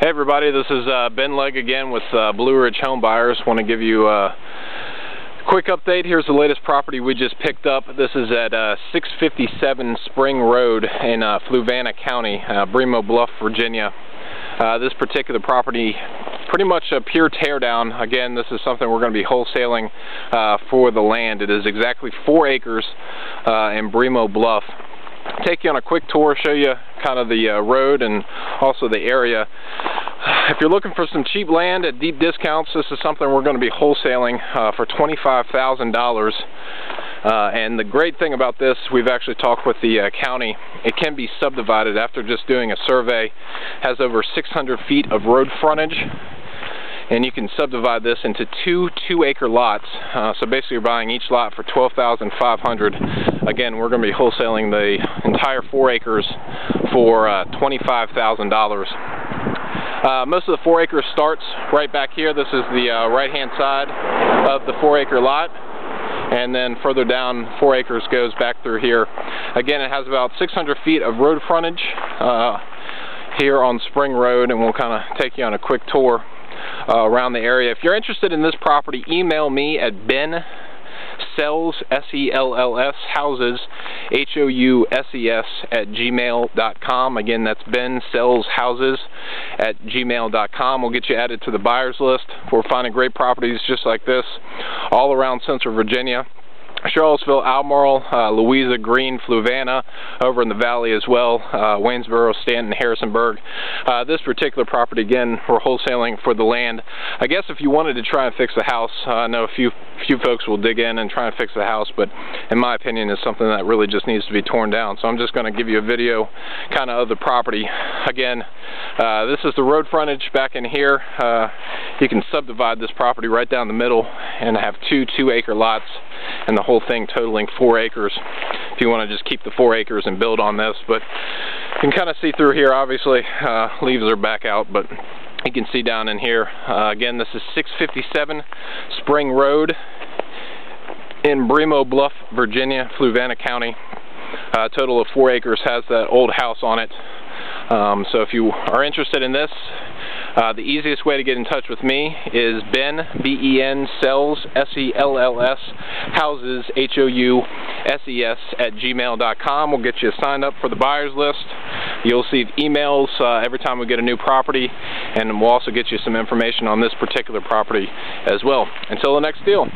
Hey everybody, this is uh, Ben Legg again with uh, Blue Ridge Home Buyers. Want to give you a quick update. Here's the latest property we just picked up. This is at uh, 657 Spring Road in uh, Fluvanna County, uh, Bremo Bluff, Virginia. Uh, this particular property, pretty much a pure teardown. Again, this is something we're going to be wholesaling uh, for the land. It is exactly four acres uh, in Bremo Bluff take you on a quick tour, show you kind of the uh, road and also the area. If you're looking for some cheap land at deep discounts, this is something we're going to be wholesaling uh, for $25,000. Uh, and the great thing about this, we've actually talked with the uh, county, it can be subdivided after just doing a survey, has over 600 feet of road frontage, and you can subdivide this into two two-acre lots. Uh, so basically, you're buying each lot for 12500 Again, we're going to be wholesaling the entire four acres for uh, $25,000. Uh, most of the four acres starts right back here. This is the uh, right-hand side of the four-acre lot and then further down four acres goes back through here. Again, it has about 600 feet of road frontage uh, here on Spring Road, and we'll kind of take you on a quick tour uh, around the area. If you're interested in this property, email me at ben sells S-E-L-L-S houses H-O-U-S-E-S at gmail.com. Again, that's Ben sells houses at gmail.com. We'll get you added to the buyers list. We're finding great properties just like this all around Central Virginia. Charlottesville, Albemarle, uh, Louisa, Greene, Fluvanna, over in the valley as well, uh, Waynesboro, Staunton, Harrisonburg. Uh, this particular property, again, we're wholesaling for the land. I guess if you wanted to try and fix the house, uh, I know a few few folks will dig in and try and fix the house, but in my opinion, it's something that really just needs to be torn down. So I'm just going to give you a video kind of of the property. Again, uh, this is the road frontage back in here. Uh, you can subdivide this property right down the middle and have two two-acre lots and the whole thing totaling four acres. If you want to just keep the four acres and build on this but you can kind of see through here obviously uh, leaves are back out but you can see down in here uh, again this is 657 Spring Road in Bremo Bluff Virginia Fluvanna County. Uh, total of four acres has that old house on it. Um, so if you are interested in this uh, the easiest way to get in touch with me is Ben, B-E-N, Sells, S-E-L-L-S, Houses, H-O-U-S-E-S, at gmail.com. We'll get you signed up for the buyers list. You'll receive emails uh, every time we get a new property, and we'll also get you some information on this particular property as well. Until the next deal.